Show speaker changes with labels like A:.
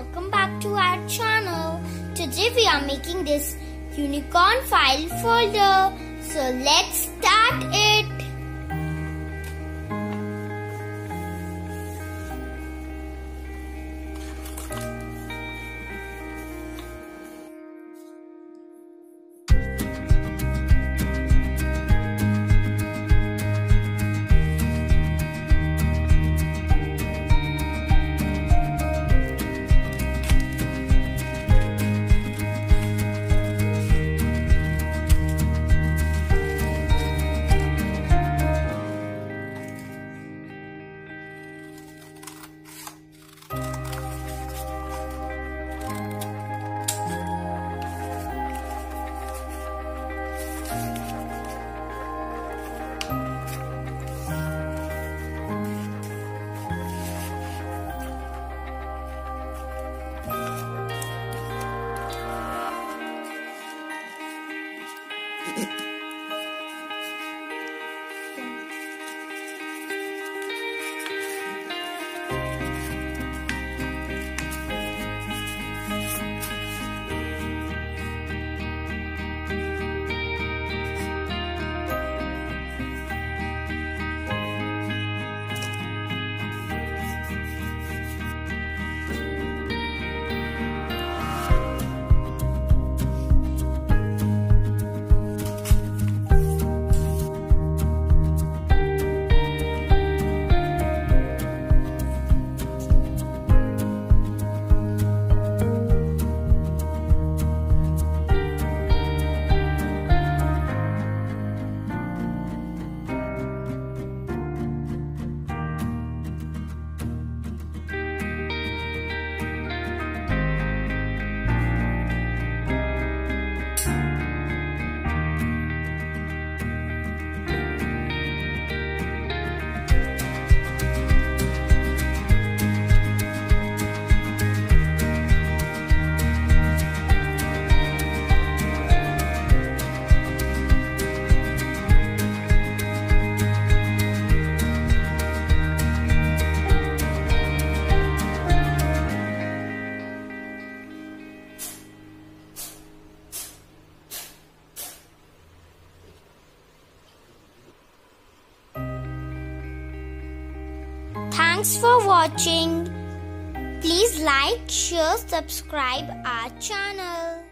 A: welcome back to our channel. Today we are making this unicorn file folder. So let's start it. えっ? Thanks for watching. Please like, share, subscribe our channel.